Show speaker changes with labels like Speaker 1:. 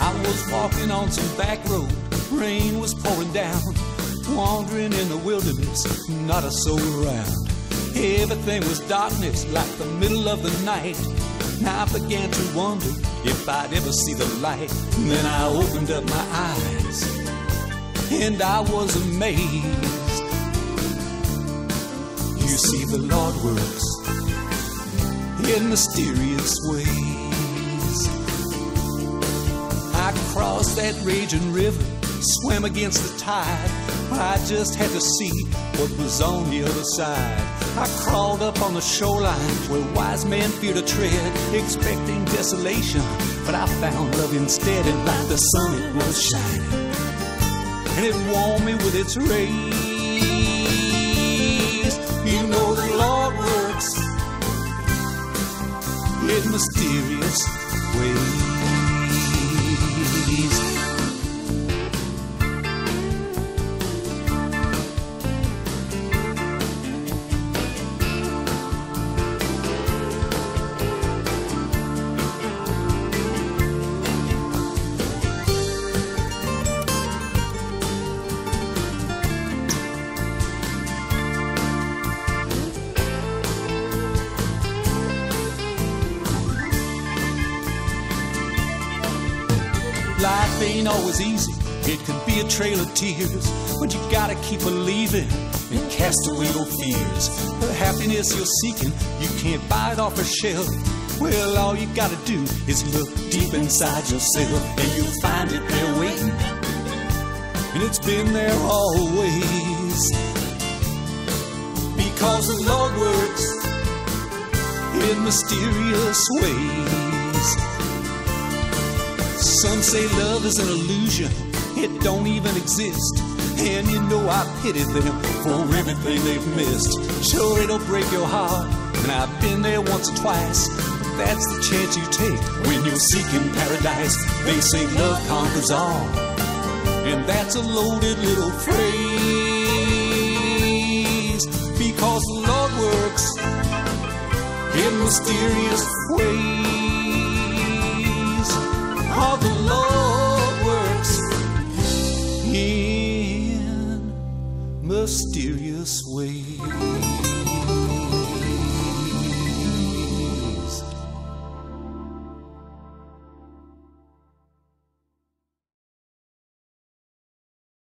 Speaker 1: I was walking on some back road, rain was pouring down, wandering in the wilderness, not a soul around. Everything was darkness like the middle of the night. Now I began to wonder if I'd ever see the light. Then I opened up my eyes and I was amazed. You see, the Lord works in mysterious ways. Crossed that raging river, swam against the tide. I just had to see what was on the other side. I crawled up on the shoreline where wise men fear to tread, expecting desolation. But I found love instead, and like the sun, it was shining. And it warmed me with its rays. You know the Lord works in mysterious ways. Life ain't oh, always easy. It can be a trail of tears, but you gotta keep believing and cast away your fears. The happiness you're seeking, you can't buy it off a shelf. Well, all you gotta do is look deep inside yourself, and you'll find it there waiting. And it's been there always. Because the Lord works in mysterious ways. Some say love is an illusion, it don't even exist. And you know I pity them for everything they've missed. Sure, it'll break your heart, and I've been there once or twice. That's the chance you take when you're seeking paradise. They say love conquers all, and that's a loaded little phrase. Because Lord works in mysterious ways. Oh, the Lord works in mysterious ways.